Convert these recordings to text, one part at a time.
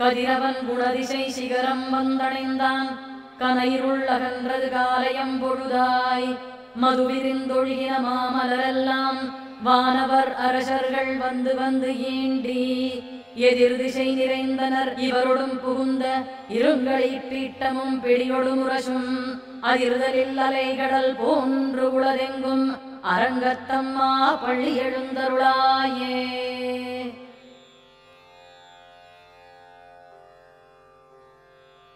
கதிரவன் குணதிசை சிகரம் வந்தடைந்தான். கனைருள்ளகன்றது காலையம் பொழுதாய். மது விரிந்தொழுகின மாமலரெல்லாம் வானவர் அரசர்கள் வந்து வந்து ஏண்டி எதிர் திசை நிறைந்தனர் இவருடன் புகுந்த இருங்களை பீட்டமும் பிடியொடு முரசும் அதிர்தலில் அலைகடல் போன்று உளதெங்கும் அரங்கத்தம்மா பள்ளி எழுந்தருளாயே.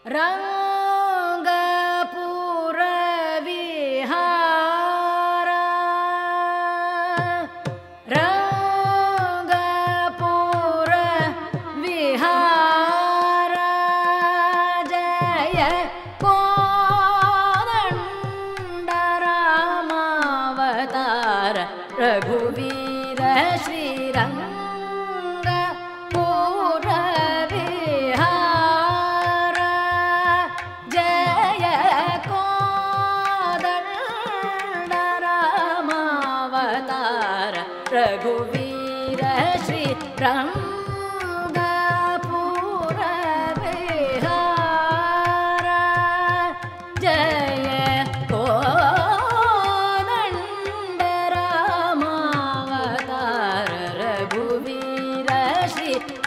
रङ्गपुर विहार रङ्गपुर विहार जय कोदण्डरामावतार। रघुवीर श्रीरङ्ग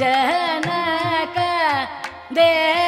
जनक देवा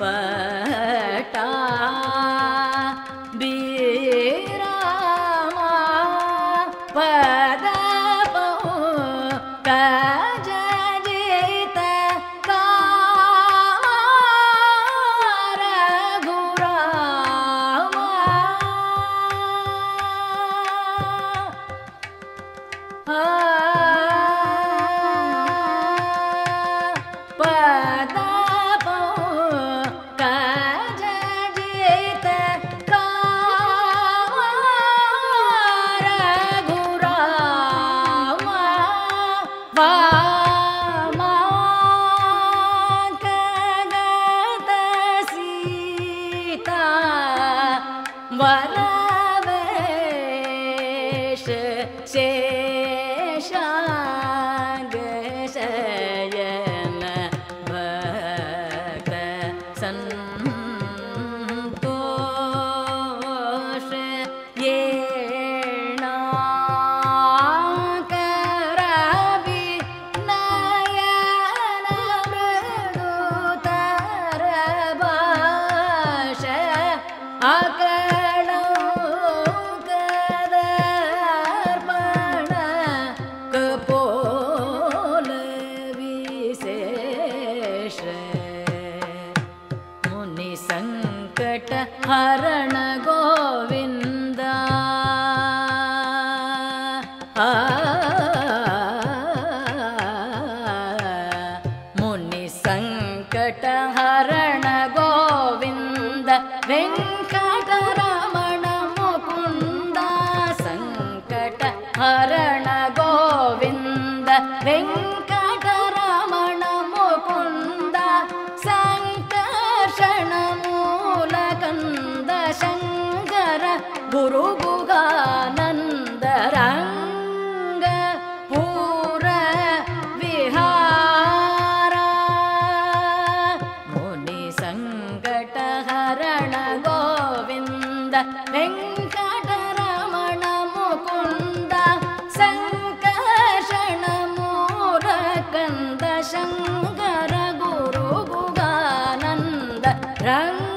पटा बीरामा पद कज जित कार गुरामा पद Kara Gran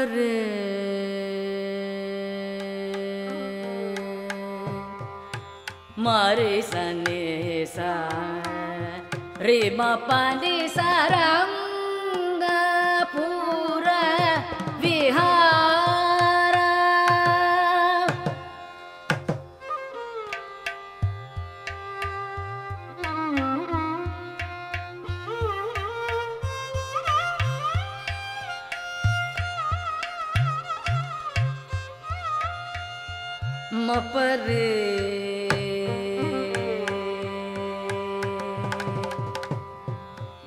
परे मारे सने सा रे मा पानी सारंग मपरे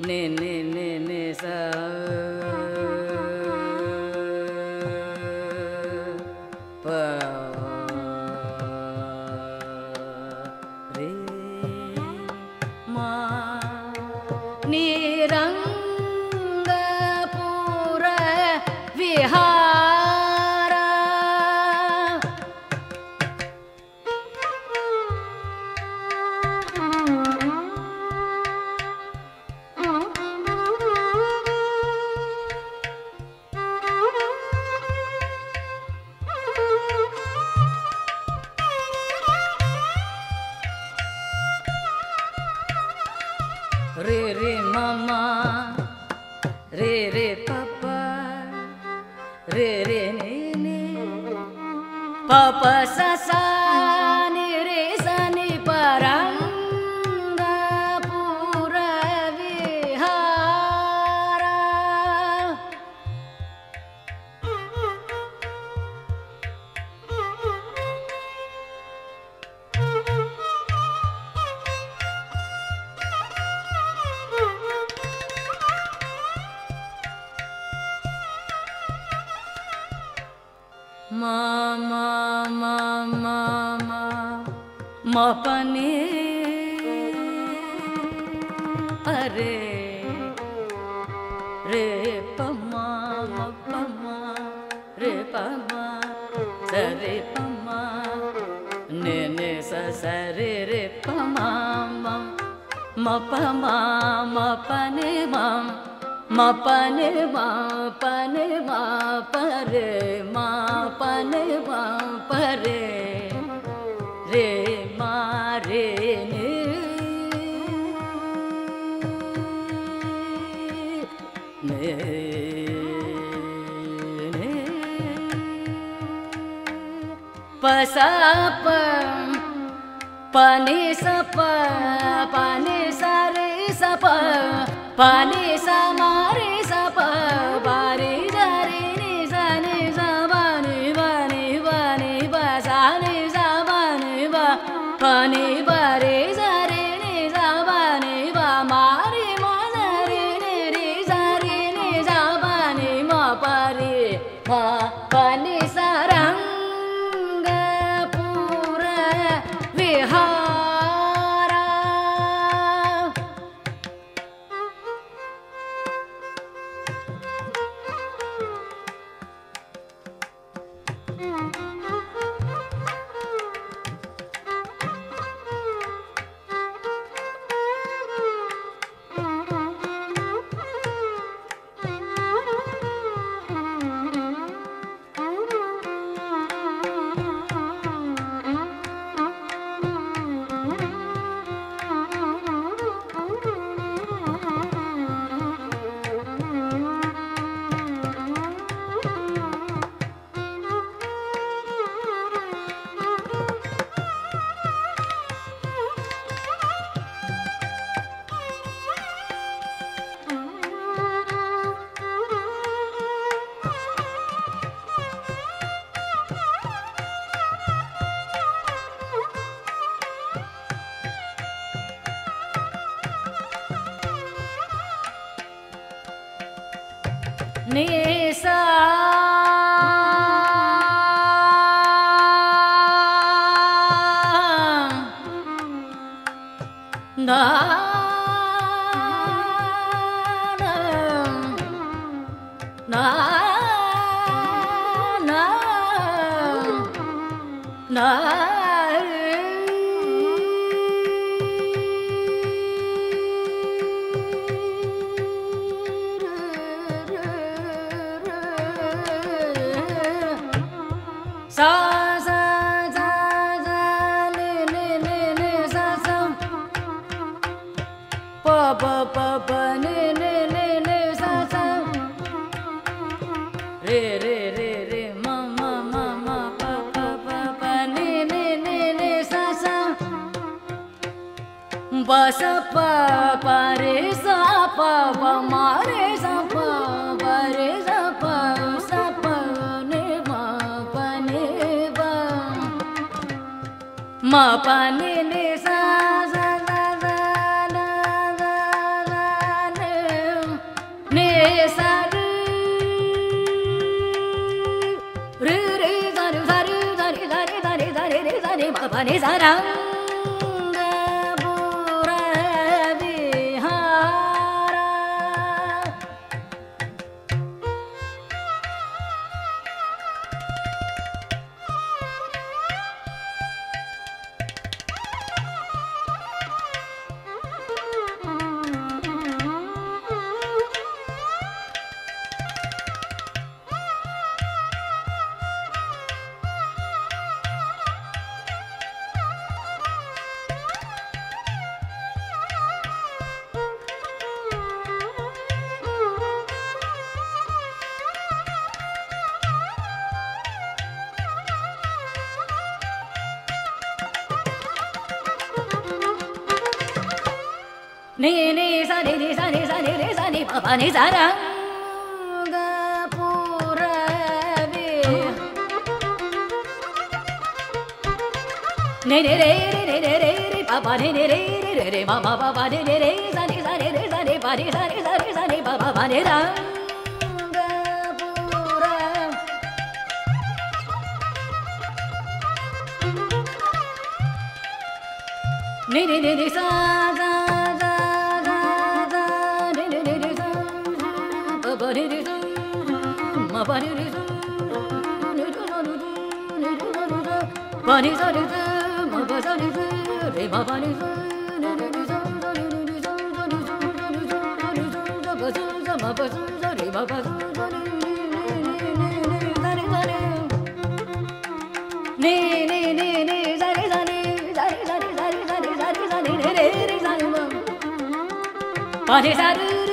ने ने ने मा निरंग पूर re re ne ne pa pa sa sa मा मा मा मा मा मा पने अरे रे पमा पमा रे पमा सरे पमा ने ने सरे रे पमा मा मा पमा मा पने मा मा पने मा पन्मापरे मा रे मारे पसाप पान सप पाने सा सप पानी समा জানে বা na बस पा रे सा पा मा रे सा पा बा रे सा पा सा पा ने मा पा ने बा. मा पा ने ने हमारे सारा 네네 사네네 사네 사네네 사네 바바네 사랑가 보라비 네네네네네네네 바바네네네네네 바바바바네네네 사네 사네네 사네 바네 사네 사네 사네 바바바네랑 네네네네 사사 What is that?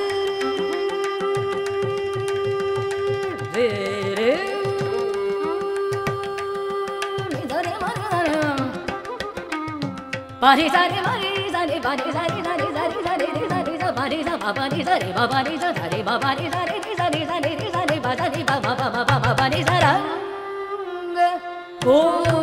Bari zari bari zari bari zari zari zari zari ri zari za bari za ba bari zari ba bari za zari ba bari zari ri zari zari ri zari ba zari ba ba ba ba ba ba bari zarang. Oh.